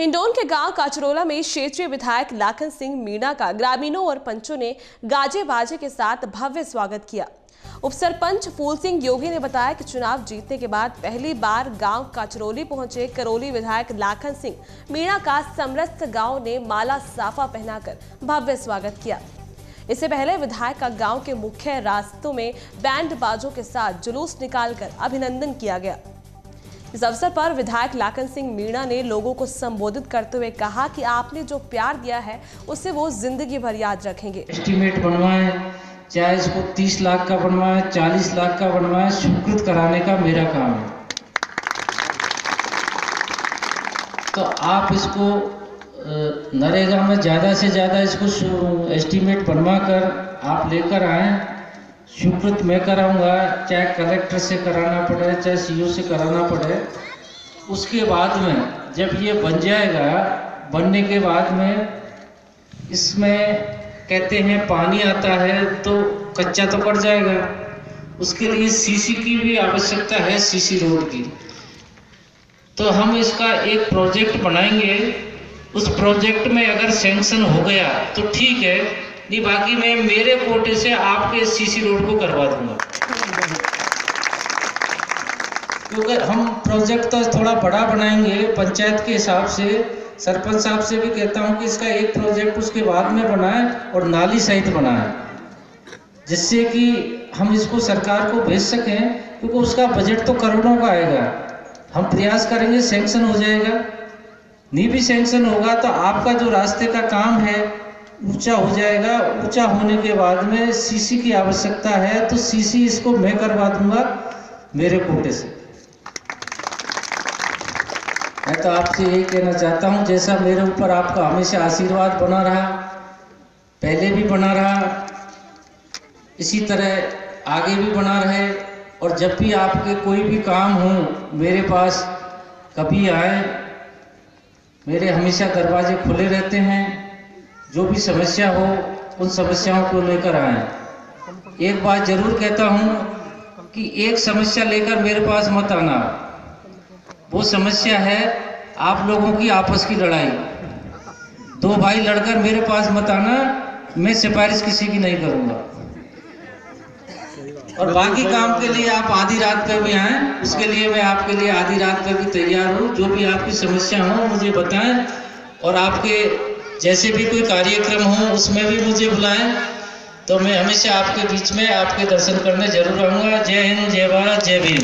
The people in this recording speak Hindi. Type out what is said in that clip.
हिंडोन के गाँव काचरोला में क्षेत्रीय विधायक लाखन सिंह मीणा का ग्रामीणों और पंचों ने गाजे बाजे के साथ भव्य स्वागत किया। उप सरपंच फूल सिंह योगी ने बताया कि चुनाव जीतने के बाद पहली बार गाँव काचरोली पहुँचे करौली विधायक लाखन सिंह। मीणा का समरस्त गाँव ने माला साफा पहनाकर भव्य स्वागत किया। इससे पहले विधायक का गाँव के मुख्य रास्तों में बैंड बाजों के साथ जुलूस निकालकर अभिनंदन किया गया। इस अवसर पर विधायक लाखन सिंह मीणा ने लोगों को संबोधित करते हुए कहा कि आपने जो प्यार दिया है उसे वो ज़िंदगी भर याद रखेंगे। एस्टीमेट बनवाए, चाहे इसको 30 लाख का बनवाए 40 लाख का बनवाए, स्वीकृत कराने का मेरा काम है। तो आप इसको नरेगा में ज़्यादा से ज़्यादा इसको एस्टीमेट बनवा कर आप लेकर आए। स्वीकृत मैं कराऊँगा, चाहे कलेक्टर से कराना पड़े, चाहे सीओ से कराना पड़े। उसके बाद में जब ये बन जाएगा, बनने के बाद में इसमें कहते हैं पानी आता है तो कच्चा तो पड़ जाएगा। उसके लिए सीसी की भी आवश्यकता है सीसी रोड की। तो हम इसका एक प्रोजेक्ट बनाएँगे। उस प्रोजेक्ट में अगर सैंक्शन हो गया तो ठीक है। नहीं, बाकी मैं मेरे कोटे से आपके सीसी रोड को करवा दूँगा। क्योंकि हम प्रोजेक्ट तो थोड़ा बड़ा बनाएँगे, पंचायत के हिसाब से। सरपंच साहब से भी कहता हूँ कि इसका एक प्रोजेक्ट उसके बाद में बनाए और नाली सहित बनाए, जिससे कि हम इसको सरकार को भेज सकें, क्योंकि उसका बजट तो करोड़ों का आएगा। हम प्रयास करेंगे सैंक्शन हो जाएगा। नहीं भी सैंक्शन होगा तो आपका जो रास्ते का काम है ऊँचा हो जाएगा। ऊँचा होने के बाद में सीसी की आवश्यकता है तो सीसी इसको मैं करवा दूँगा मेरे कोटे से। मैं तो आपसे यही कहना चाहता हूँ, जैसा मेरे ऊपर आपका हमेशा आशीर्वाद बना रहा, पहले भी बना रहा, इसी तरह आगे भी बना रहे, और जब भी आपके कोई भी काम हो, मेरे पास कभी आए, मेरे हमेशा दरवाजे खुले रहते हैं जो भी समस्या हो, उन समस्याओं को लेकर आए। एक बात ज़रूर कहता हूँ कि एक समस्या लेकर मेरे पास मत आना। वो समस्या है आप लोगों की आपस की लड़ाई। दो भाई लड़कर मेरे पास मत आना, मैं सिफारिश किसी की नहीं करूँगा। और बाकी काम के लिए आप आधी रात पे भी आए, उसके लिए मैं आपके लिए आधी रात पे भी तैयार हूँ। जो भी आपकी समस्या हो, मुझे बताएँ और आपके जैसे भी कोई कार्यक्रम हो, उसमें भी मुझे बुलाएँ तो मैं हमेशा आपके बीच में आपके दर्शन करने ज़रूर आऊँगा। जय हिंद, जय भारत, जय भीम।